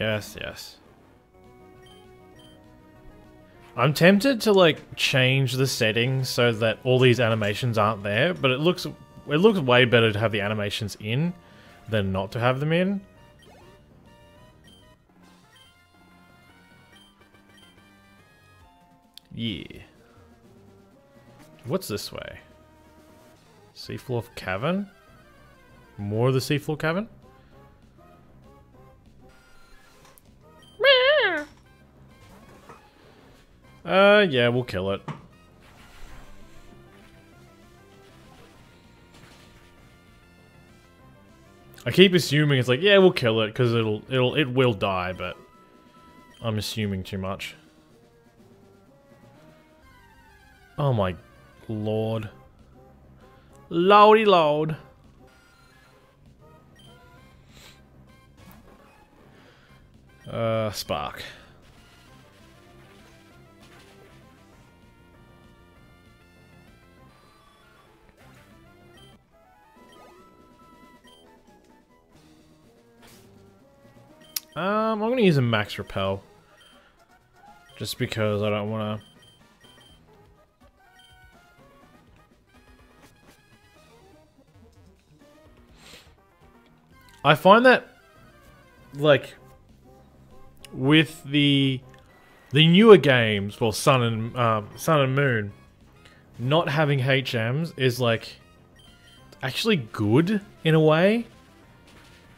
Yes, yes. I'm tempted to like change the settings so that all these animations aren't there, but it looks it looks way better to have the animations in than not to have them in. Yeah. What's this way? Seafloor Cavern? More of the Seafloor Cavern? Uh, yeah, we'll kill it. I keep assuming it's like, yeah, we'll kill it because it'll it'll it will die, but I'm assuming too much. Oh my lord. Lordy lord. Uh, Spark. Um, I'm gonna use a max repel. Just because I don't wanna... I find that, like, with the the newer games, well, Sun and um, Sun and Moon, not having HMs is like actually good in a way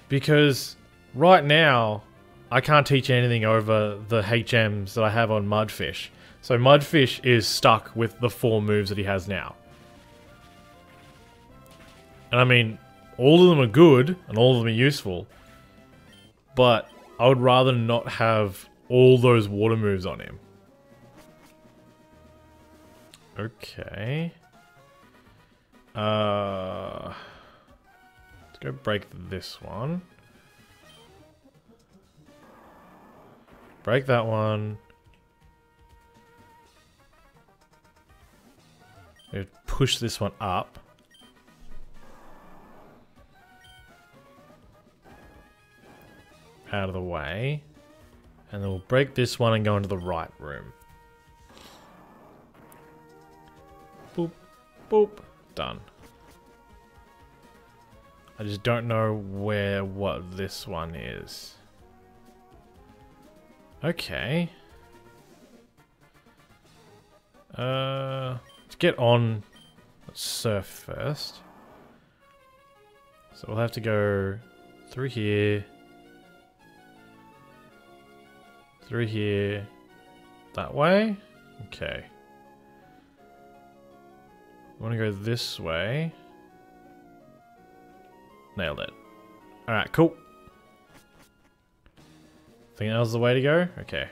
because right now I can't teach anything over the HMs that I have on Mudfish. So Mudfish is stuck with the four moves that he has now. And I mean, all of them are good and all of them are useful. But I would rather not have all those water moves on him. Okay. Uh, let's go break this one. Break that one. push this one up. Out of the way. And then we'll break this one and go into the right room. Boop. Boop. Done. I just don't know where what this one is. Okay. Uh, let's get on Let's surf first. So we'll have to go through here. Through here. That way? Okay. I want to go this way. Nailed it. Alright, cool. Think that was the way to go? Okay.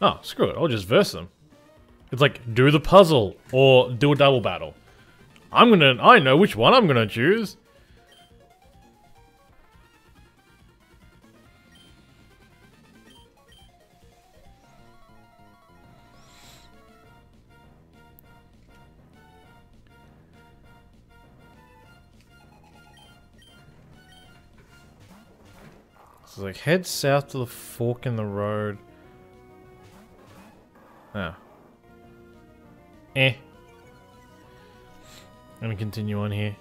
Oh, screw it. I'll just verse them. It's like, do the puzzle or do a double battle. I'm gonna, I know which one I'm gonna choose. So like head south to the fork in the road. Oh. Eh. I'm gonna continue on here.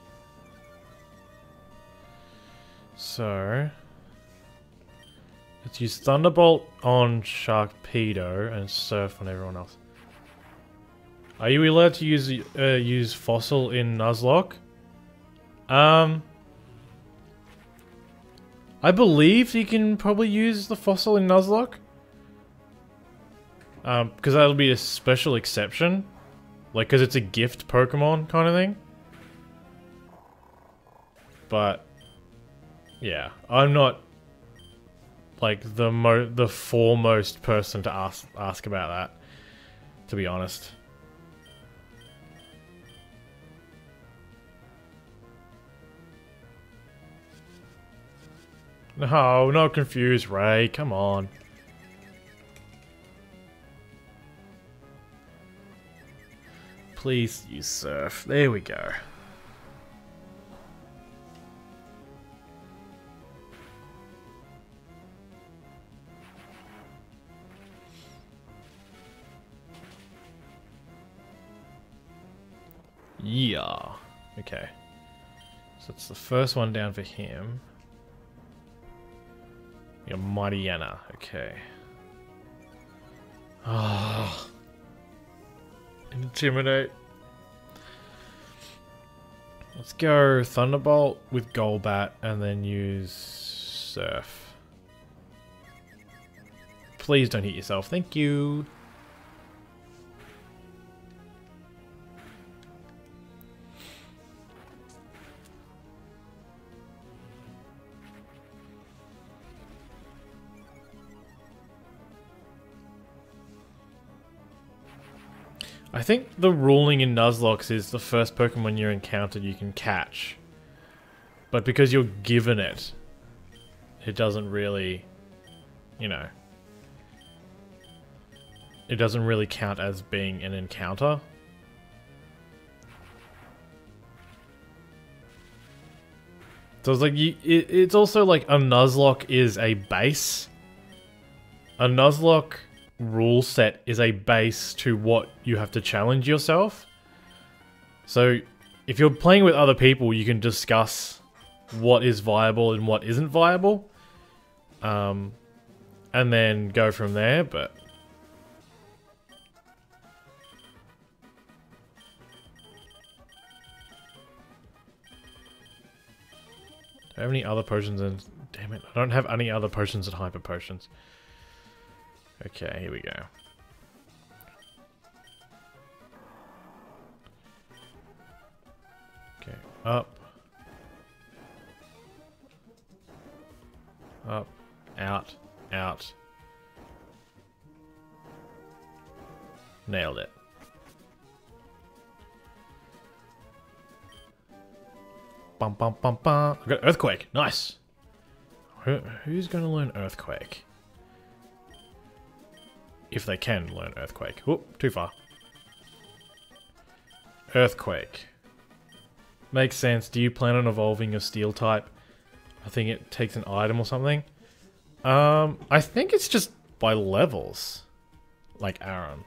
So let's use Thunderbolt on Sharpedo and Surf on everyone else. Are you allowed to use uh, use Fossil in Nuzlocke? Um, I believe you can probably use the fossil in Nuzlocke. Um, because that'll be a special exception. Like, because it's a gift Pokemon kind of thing. But, yeah, I'm not, like, the mo the foremost person to ask, ask about that, to be honest. No, not confused, Ray. Come on. Please use surf. There we go. Yeah. Okay. So it's the first one down for him. Your Mariana. Okay. Ah. Intimidate. Let's go Thunderbolt with Golbat and then use Surf. Please don't hit yourself. Thank you. I think the ruling in Nuzlocke is the first Pokemon you encountered you can catch. But because you're given it, it doesn't really, you know, it doesn't really count as being an encounter. So it's like, you, it, it's also like a Nuzlocke is a base. A Nuzlocke rule set is a base to what you have to challenge yourself. So if you're playing with other people, you can discuss what is viable and what isn't viable. Um, and then go from there, but... Do I have any other potions in... Damn it, I don't have any other potions and hyper potions. Okay, here we go. Okay, up. Up, out, out. Nailed it. Bum bum bum bum. I got Earthquake. Nice. Who, who's going to learn Earthquake? If they can learn Earthquake. Oop, too far. Earthquake. Makes sense. Do you plan on evolving your steel type? I think it takes an item or something. Um, I think it's just by levels. Like Aron.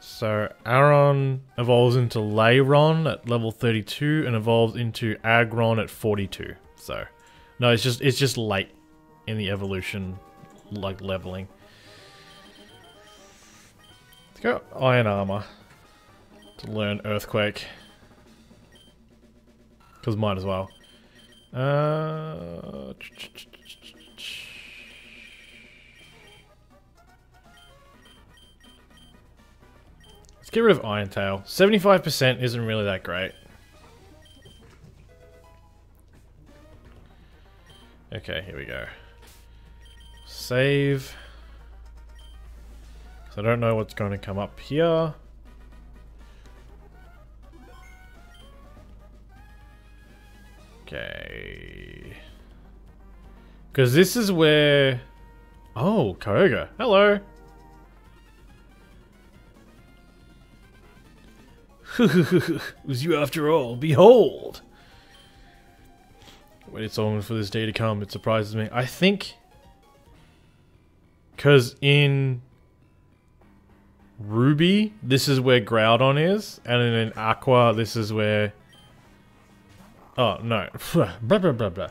So Aron evolves into Lairon at level 32 and evolves into Aggron at 42. So, no, it's just it's just late in the evolution, like leveling. Let's go Iron Armor to learn Earthquake. Because might as well. Uh, let's get rid of Iron Tail. 75% isn't really that great. Okay, here we go. Save. So I don't know what's going to come up here. Okay. Because this is where... Oh, Kyogre. Hello. It was you after all. Behold. Waited so long for this day to come. It surprises me. I think... Because in... Ruby, this is where Groudon is. And in Aqua, this is where... Oh, no. blah, blah, blah, blah.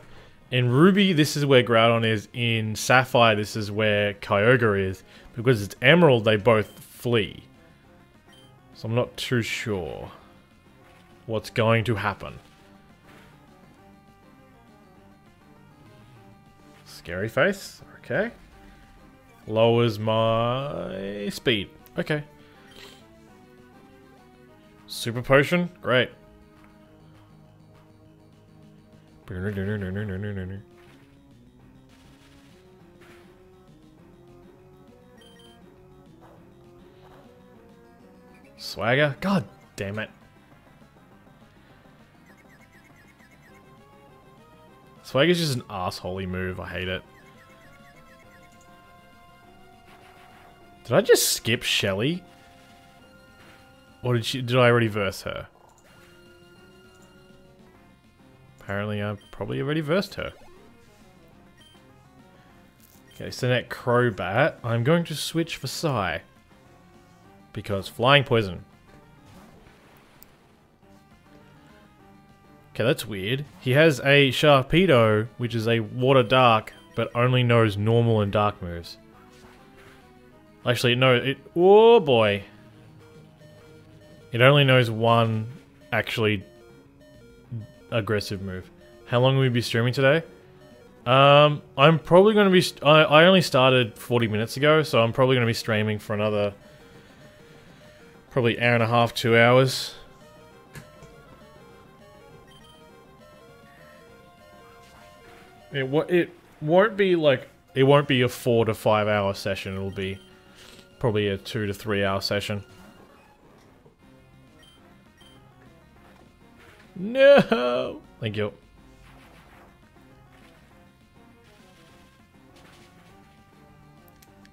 In Ruby, this is where Groudon is. In Sapphire, this is where Kyogre is. Because it's Emerald, they both flee. So I'm not too sure what's going to happen. Scary face. Okay. Lowers my speed. Okay. Super potion. Great. Swagger? God damn it. Swag is just an assholey move. I hate it. Did I just skip Shelly? Or did she did I already verse her? Apparently I probably already versed her. Okay, so that Crobat, I'm going to switch for Psy. Because flying poison. Okay, that's weird. He has a Sharpedo, which is a water dark, but only knows normal and dark moves. Actually, no, it... Oh, boy. It only knows one actually aggressive move. How long will we be streaming today? Um, I'm probably going to be... I, I only started 40 minutes ago, so I'm probably going to be streaming for another... Probably hour and a half, two hours. It, it won't be like... It won't be a four to five hour session. It'll be probably a two to three hour session. No! Thank you.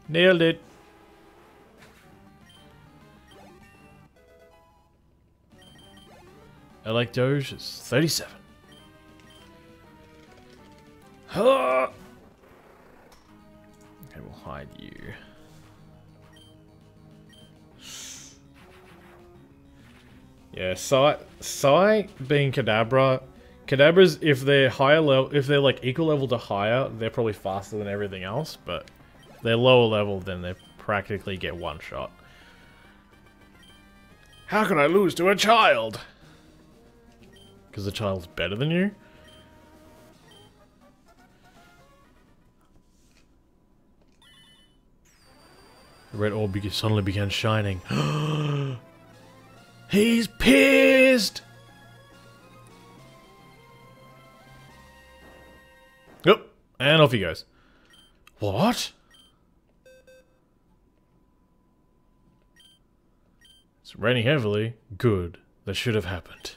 Nailed it. I like Doge is 37. Okay, we'll hide you. Yeah, Psy, Psy being Kadabra, Kadabras, if they're higher level, if they're like equal level to higher, they're probably faster than everything else, but they're lower level, then they practically get one shot. How can I lose to a child? Because the child's better than you? Red orb suddenly began shining. He's pissed! Yep, and off he goes. What? It's raining heavily. Good. That should have happened.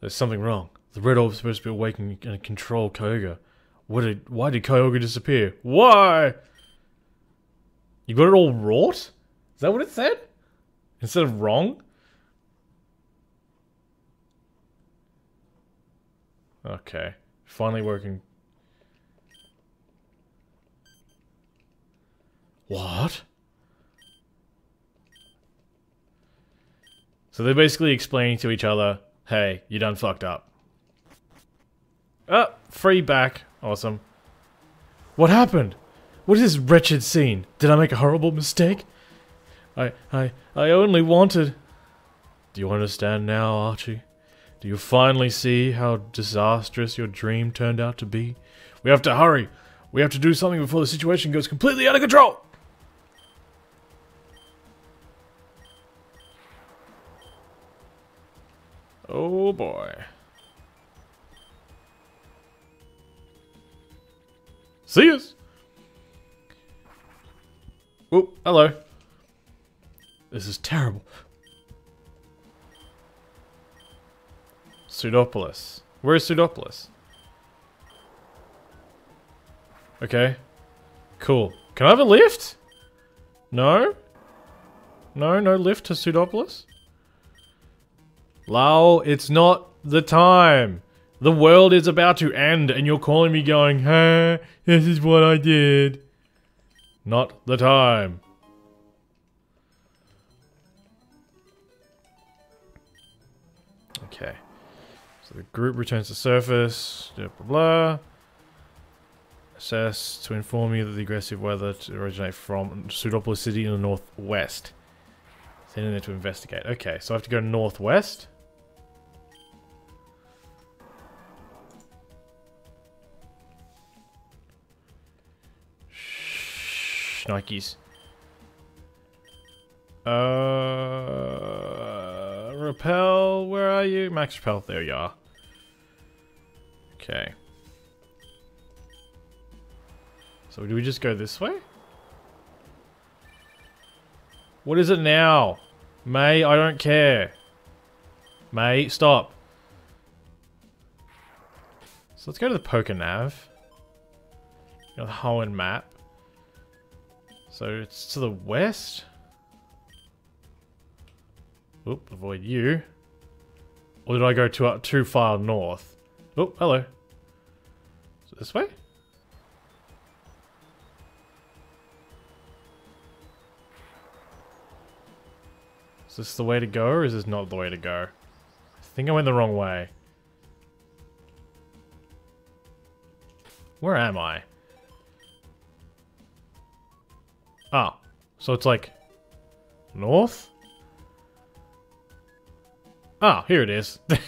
There's something wrong. The red orb's supposed to be awakening and control Kyogre. What did, why did Kyogre disappear? Why? You got it all wrought? Is that what it said? Instead of wrong? Okay. Finally working. What? So they're basically explaining to each other, hey, you done fucked up. Oh, free back. Awesome. What happened? What is this wretched scene? Did I make a horrible mistake? I, I, I only wanted... Do you understand now, Archie? Do you finally see how disastrous your dream turned out to be? We have to hurry. We have to do something before the situation goes completely out of control. Oh boy. See us. Oh, hello. This is terrible. Sootopolis. Where is Sootopolis? Okay. Cool. Can I have a lift? No? No, no lift to Sootopolis? Lau, it's not the time. The world is about to end and you're calling me going, hey, this is what I did. Not the time. Okay. So the group returns to surface, blah blah blah. Assess to inform you that the aggressive weather to originate from Sootopolis City in the northwest. Sending there to investigate. Okay, so I have to go northwest. Nikes. Uh, repel, where are you? Max repel, there you are. Okay. So do we just go this way? What is it now? May, I don't care. May, stop. So let's go to the Pokénav. You know, the Hoenn map. So it's to the west. Oop, avoid you. Or did I go too, uh, too far north? Oh, hello. this way? Is this the way to go or is this not the way to go? I think I went the wrong way. Where am I? Ah, so it's like north? Ah, here it is. I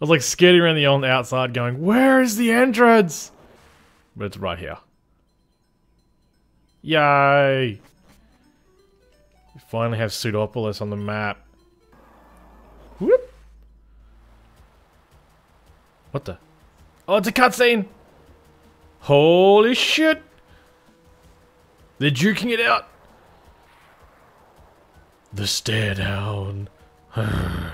was like skating around the on outside going, where is the entrance? But it's right here. Yay! We finally have Sootopolis on the map. Whoop! What the? Oh, it's a cutscene! Holy shit! They're juking it out! The stare down. I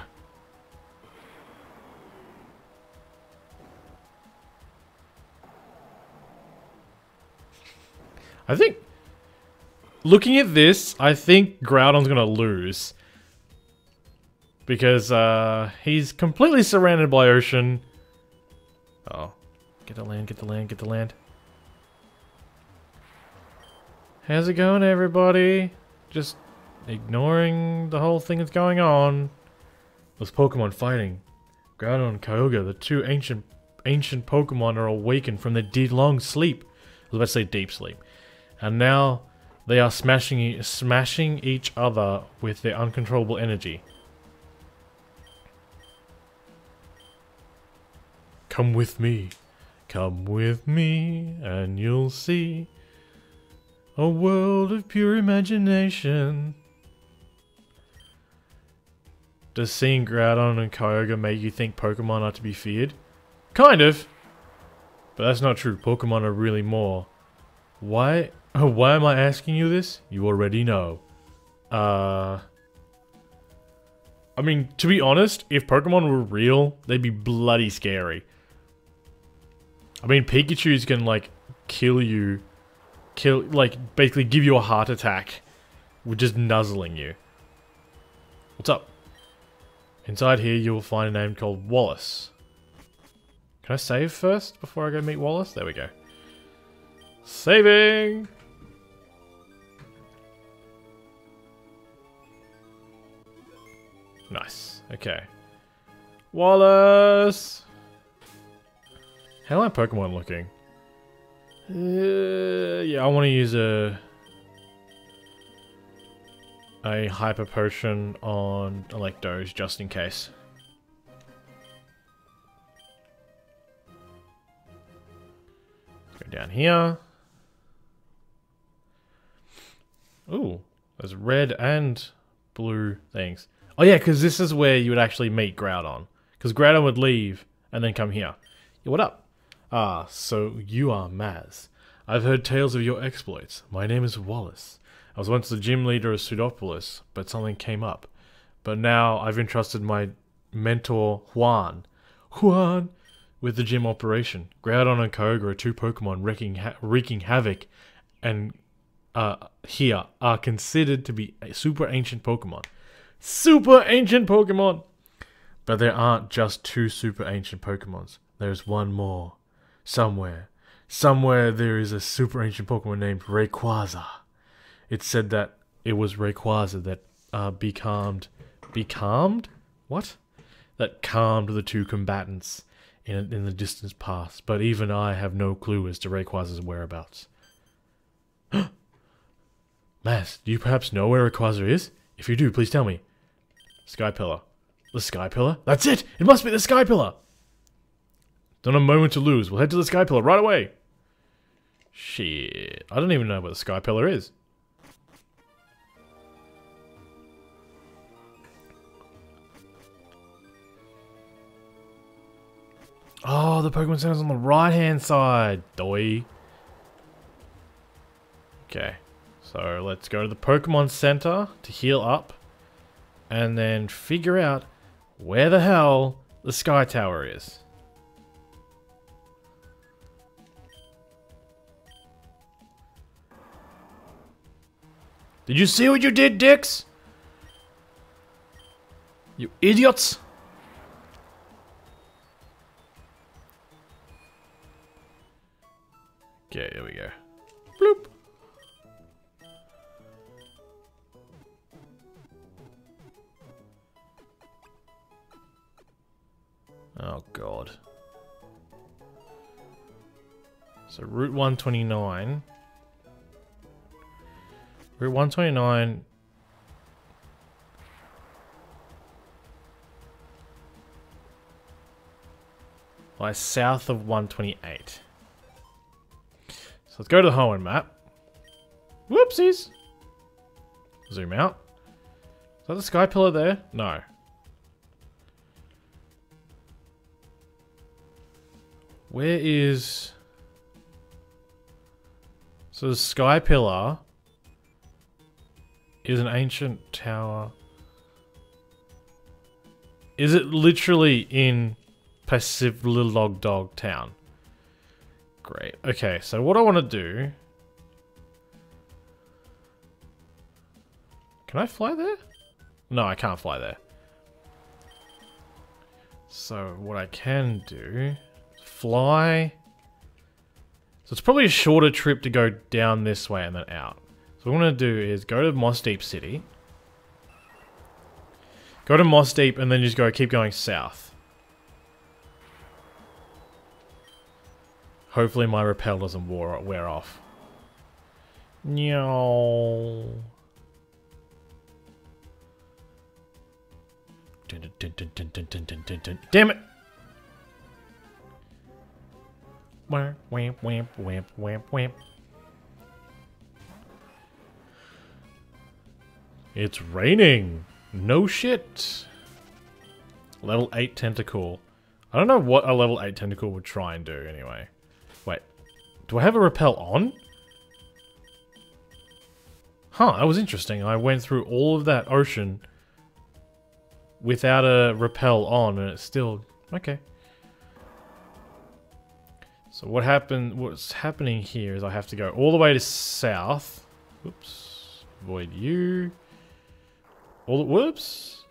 think looking at this, I think Groudon's gonna lose. Because uh, he's completely surrounded by ocean. Oh. Get the land, get the land, get the land. How's it going, everybody? Just ignoring the whole thing that's going on. Those Pokemon fighting. Groudon and Kyogre, the two ancient ancient Pokemon are awakened from their deep long sleep. I was about to say deep sleep. And now they are smashing smashing each other with their uncontrollable energy. Come with me. Come with me and you'll see a world of pure imagination. Does seeing Groudon and Kyogre make you think Pokemon are to be feared? Kind of. But that's not true. Pokemon are really more. Why? Why am I asking you this? You already know. Uh... I mean, to be honest, if Pokemon were real, they'd be bloody scary. I mean, Pikachu's can, like, kill you. Kill, like, basically give you a heart attack. With just nuzzling you. What's up? Inside here, you will find a name called Wallace. Can I save first before I go meet Wallace? There we go. Saving! Nice. Okay. Wallace! How are my Pokemon looking? Uh, yeah, I want to use a a hyper potion on Electos just in case. Go down here. Ooh, there's red and blue things. Oh yeah, because this is where you would actually meet Groudon. Because Groudon would leave and then come here. Yeah, what up? Ah, so you are Maz. I've heard tales of your exploits. My name is Wallace. I was once the gym leader of Sootopolis, but something came up. But now I've entrusted my mentor, Juan. Juan! With the gym operation. Groudon and Kyogre are two Pokemon wreaking, ha wreaking havoc and uh, here are considered to be a super ancient Pokemon. Super ancient Pokemon! But there aren't just two super ancient Pokemons. There's one more. Somewhere. Somewhere there is a super ancient Pokemon named Rayquaza. It's said that it was Rayquaza that uh, becalmed... Becalmed? What? That calmed the two combatants in, in the distant past, but even I have no clue as to Rayquaza's whereabouts. Maz, do you perhaps know where Rayquaza is? If you do, please tell me. Sky Pillar. The Sky Pillar? That's it! It must be the Sky Pillar! Don't a moment to lose. We'll head to the Sky Pillar right away. Shit. I don't even know what the Sky Pillar is. Oh, the Pokemon Center's on the right-hand side. Doi. Okay. So let's go to the Pokemon Center to heal up. And then figure out where the hell the Sky Tower is. Did you see what you did, dicks? You idiots! Okay, here we go. Bloop. Oh god. So Route 129. Route 129 lies south of 128. So let's go to the Hoenn map. Whoopsies! Zoom out. Is that the sky pillar there? No. Where is... So the sky pillar is an ancient tower. Is it literally in Dog Dog Town? Great. Okay, so what I want to do... Can I fly there? No, I can't fly there. So what I can do... Fly... So it's probably a shorter trip to go down this way and then out. I'm going to do is go to Mossdeep City. Go to Moss Deep and then just go keep going south. Hopefully my repel doesn't wear, wear off. No. Damn it! Wamp, wamp, wamp, wamp, wamp. It's raining! No shit! Level 8 Tentacool. I don't know what a level 8 Tentacool would try and do anyway. Wait. Do I have a repel on? Huh, that was interesting. I went through all of that ocean without a repel on and it's still... Okay. So what happened? What's happening here is I have to go all the way to south. Oops. Avoid you. All the whoops.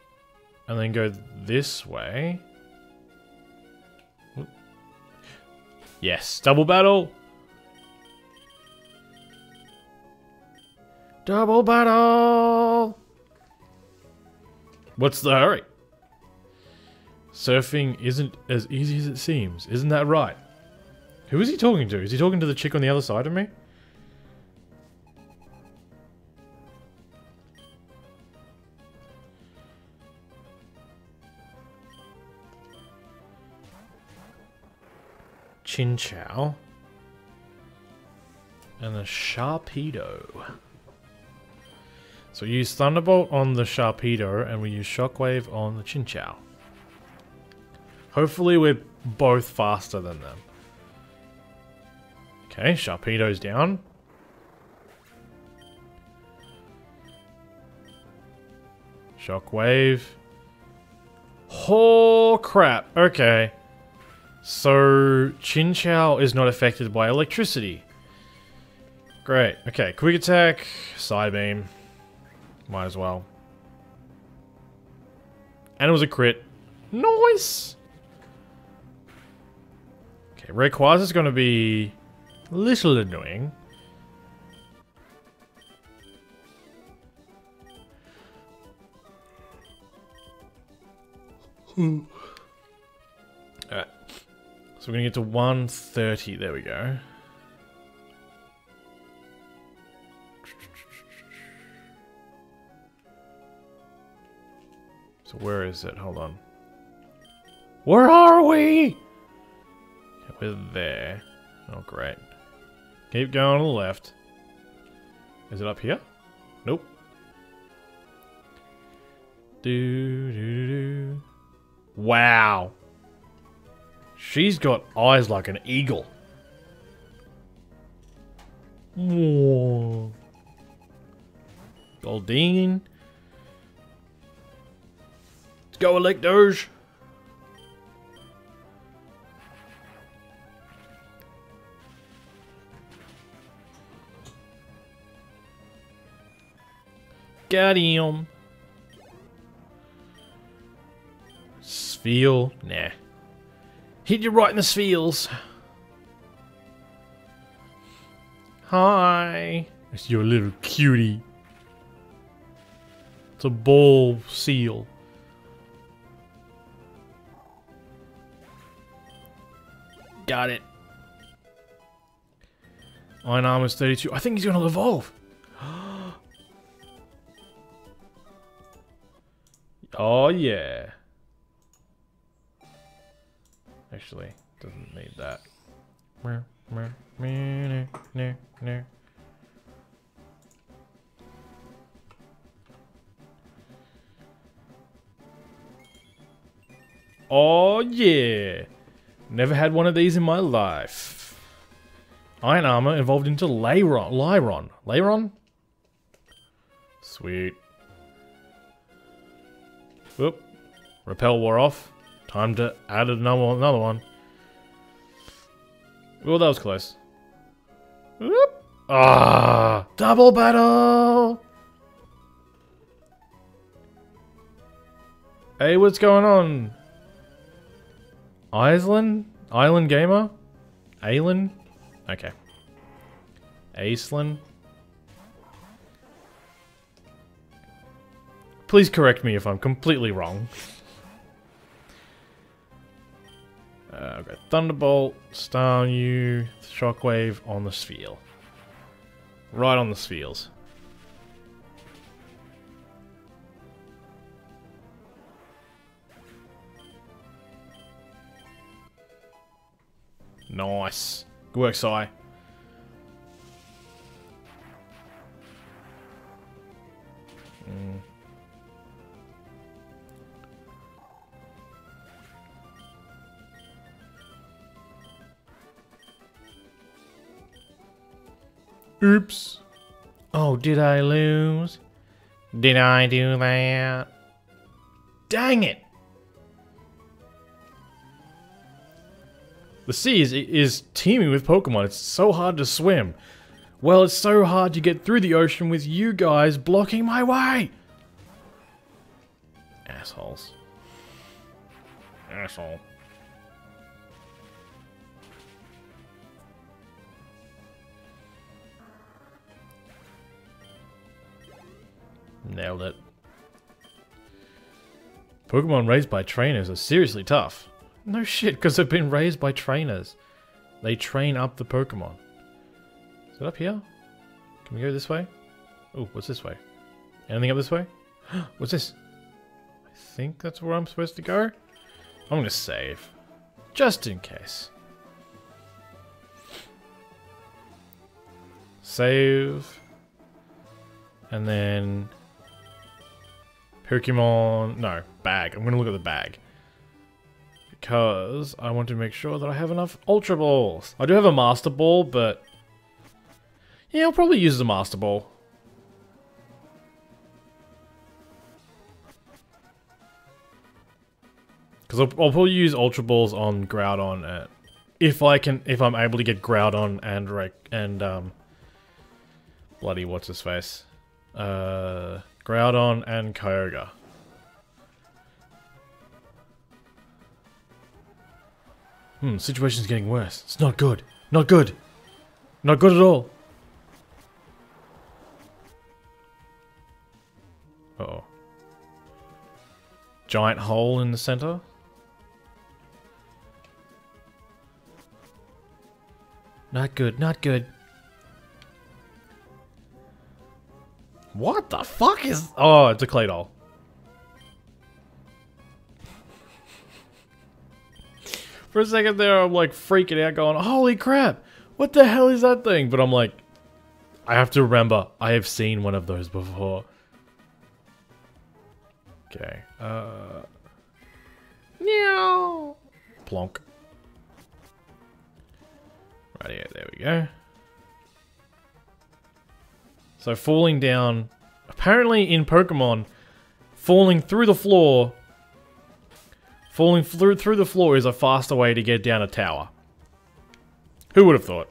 And then go this way. Yes, double battle. Double battle. What's the hurry? Surfing isn't as easy as it seems. Isn't that right? Who is he talking to? Is he talking to the chick on the other side of me? Chinchou. And a Sharpedo. So we use Thunderbolt on the Sharpedo and we use Shockwave on the Chinchou. Hopefully we're both faster than them. Okay, Sharpedo's down. Shockwave. Oh, crap. Okay. So, Chinchou is not affected by electricity. Great. Okay, quick attack, Psybeam. Might as well. And it was a crit. Nice! Okay, Rayquaza is going to be a little annoying. Hmm. We're going to get to 130. There we go. So where is it? Hold on. Where are we? we're there. Oh, great. Keep going to the left. Is it up here? Nope. Do, do, do, Wow. She's got eyes like an eagle. Goldeen. Let's go, Electors. Got him. Sphere? Nah. Hit you right in the spheres. Hi. It's your little cutie. It's a ball seal. Got it. Iron Armor's 32. I think he's going to evolve. oh, yeah. Actually, doesn't need that. Oh yeah! Never had one of these in my life. Iron armor evolved into Lairon. Lairon. Lyron? Sweet. Whoop. Repel wore off. Time to add another, another one. Well, that was close. Whoop. Ah! Double battle! Hey, what's going on? Island? Island Gamer? Aylin? Okay. Aislinn? Please correct me if I'm completely wrong. Uh, Thunderbolt, Staryu, Shockwave on the sphere. Right on the spheres. Nice. Good work, Psy. Mm. Oops. Oh, did I lose? Did I do that? Dang it! The sea is, is teeming with Pokemon. It's so hard to swim. Well, it's so hard to get through the ocean with you guys blocking my way. Assholes. Asshole. Nailed it. Pokemon raised by trainers are seriously tough. No shit, because they've been raised by trainers. They train up the Pokemon. Is it up here? Can we go this way? Oh, what's this way? Anything up this way? what's this? I think that's where I'm supposed to go. I'm gonna save. Just in case. Save. And then... Pokemon... No, bag. I'm gonna look at the bag because I want to make sure that I have enough Ultra Balls. I do have a Master Ball, but... Yeah, I'll probably use the Master Ball. Because I'll, I'll, probably use Ultra Balls on Groudon at, if I can, if I'm able to get Groudon and and um, bloody what's his face, uh, Groudon and Kyogre. Hmm, situation's getting worse. It's not good. Not good. Not good at all. Uh oh. Giant hole in the center. Not good, not good. What the fuck is... Oh, it's a clay doll. For a second there, I'm like freaking out going, holy crap, what the hell is that thing? But I'm like, I have to remember, I have seen one of those before. Okay, uh... Meow! Plonk. Right here, there we go. So falling down, apparently in Pokemon, falling through the floor Falling through, through the floor is a faster way to get down a tower. Who would have thought?